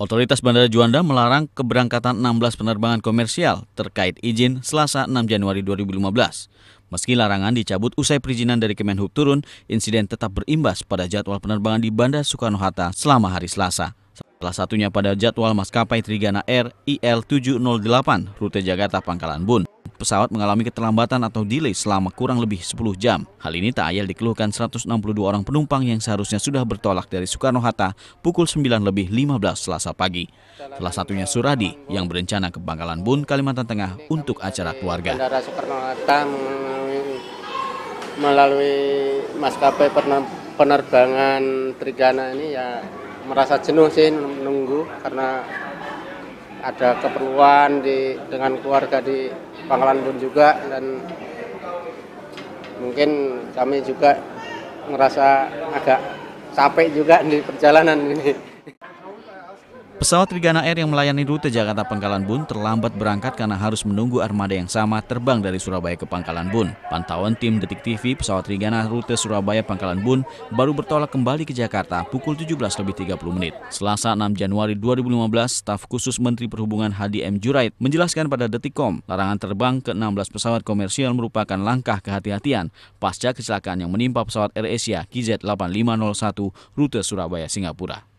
Otoritas Bandara Juanda melarang keberangkatan 16 penerbangan komersial terkait izin Selasa 6 Januari 2015. Meski larangan dicabut usai perizinan dari Kemenhub turun, insiden tetap berimbas pada jadwal penerbangan di Bandara Soekarno-Hatta selama hari Selasa. Salah satunya pada jadwal maskapai Trigana Air IL 708 rute Jakarta Pangkalan Bun pesawat mengalami keterlambatan atau delay selama kurang lebih 10 jam. Hal ini tak ayal dikeluhkan 162 orang penumpang yang seharusnya sudah bertolak dari Soekarno-Hatta pukul 9 lebih 15 selasa pagi. Salah satunya Suradi yang berencana ke Bangkalan Bun, Kalimantan Tengah untuk acara keluarga. Soekarno-Hatta melalui maskapai penerbangan Trigana ini ya merasa jenuh sih menunggu karena ada keperluan di dengan keluarga di Pangkalan Bun juga dan mungkin kami juga merasa agak capek juga di perjalanan ini. Pesawat Trigana Air yang melayani rute Jakarta Pangkalan Bun terlambat berangkat karena harus menunggu armada yang sama terbang dari Surabaya ke Pangkalan Bun. Pantauan tim Detik TV, pesawat Trigana rute Surabaya Pangkalan Bun baru bertolak kembali ke Jakarta pukul 17.30 menit. Selasa 6 Januari 2015, staf khusus Menteri Perhubungan Hadi M. Jurait menjelaskan pada Detikcom, larangan terbang ke 16 pesawat komersial merupakan langkah kehati-hatian pasca kecelakaan yang menimpa pesawat AirAsia KZ 8501 rute Surabaya Singapura.